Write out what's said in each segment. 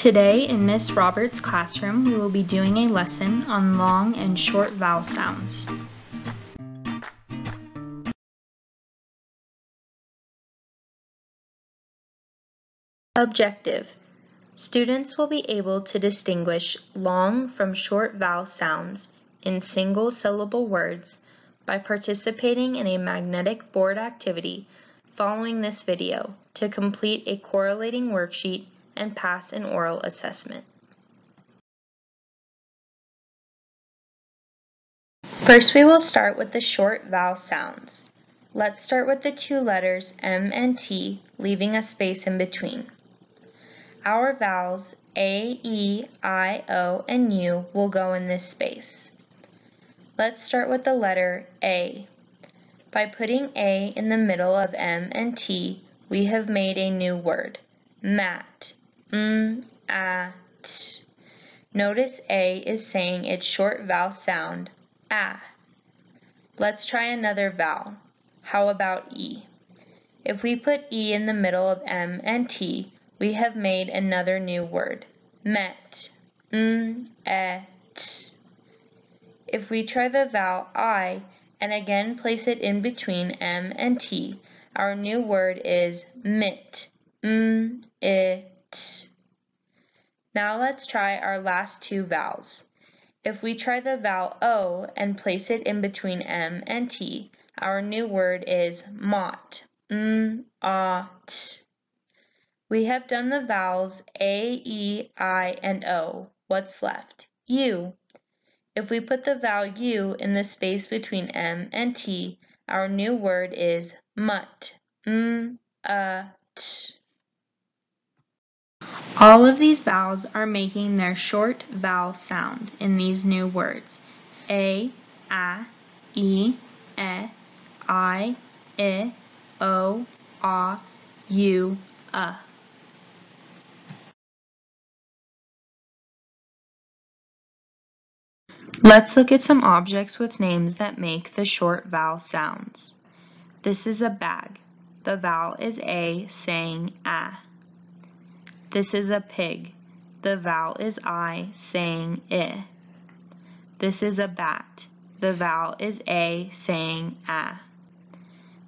Today in Miss Roberts' classroom, we will be doing a lesson on long and short vowel sounds. Objective. Students will be able to distinguish long from short vowel sounds in single syllable words by participating in a magnetic board activity following this video to complete a correlating worksheet and pass an oral assessment. First we will start with the short vowel sounds. Let's start with the two letters M and T, leaving a space in between. Our vowels A, E, I, O, and U will go in this space. Let's start with the letter A. By putting A in the middle of M and T, we have made a new word, mat Mm, ah, m, a, t. Notice A is saying its short vowel sound, a. Let's try another vowel. How about E? If we put E in the middle of M and T, we have made another new word, met, mm, m, e, t. If we try the vowel I and again place it in between M and T, our new word is mit, m, i, now let's try our last two vowels. If we try the vowel O and place it in between M and T, our new word is mot, m, a, t. We have done the vowels A, E, I, and O. What's left? U. If we put the vowel U in the space between M and T, our new word is mut, m, a, t. All of these vowels are making their short vowel sound in these new words. A, A, E, E, I, I, O, A, U, A. Let's look at some objects with names that make the short vowel sounds. This is a bag. The vowel is A, saying A. This is a pig. The vowel is I, saying I. This is a bat. The vowel is A, saying A.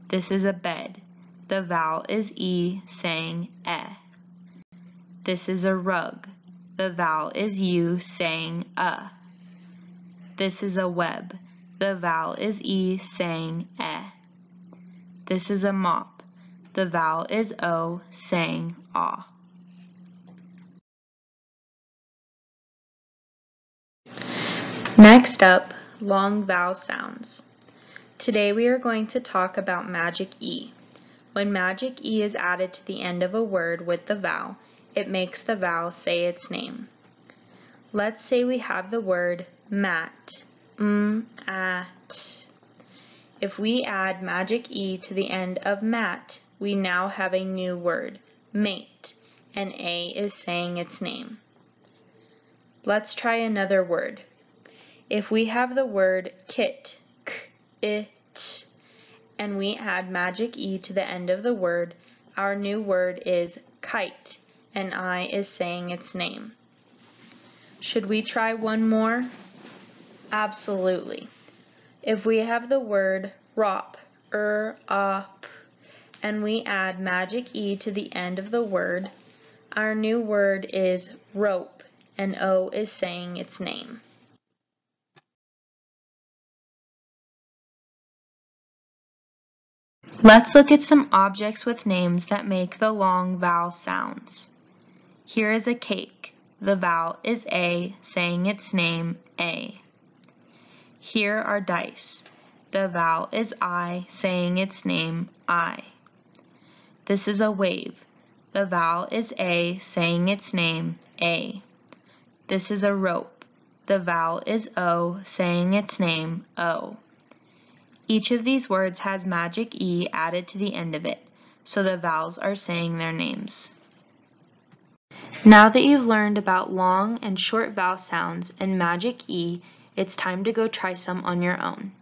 This is a bed. The vowel is E, saying E. This is a rug. The vowel is U, saying A. This is a web. The vowel is E, saying E. This is a mop. The vowel is O, saying Ah. Next up, long vowel sounds. Today we are going to talk about magic E. When magic E is added to the end of a word with the vowel, it makes the vowel say its name. Let's say we have the word mat, m, at. If we add magic E to the end of mat, we now have a new word, mate, and A is saying its name. Let's try another word, if we have the word kit, k, it, and we add magic E to the end of the word, our new word is kite, and I is saying its name. Should we try one more? Absolutely. If we have the word rop, er, up, and we add magic E to the end of the word, our new word is rope, and O is saying its name. Let's look at some objects with names that make the long vowel sounds. Here is a cake. The vowel is A, saying its name, A. Here are dice. The vowel is I, saying its name, I. This is a wave. The vowel is A, saying its name, A. This is a rope. The vowel is O, saying its name, O. Each of these words has magic E added to the end of it, so the vowels are saying their names. Now that you've learned about long and short vowel sounds and magic E, it's time to go try some on your own.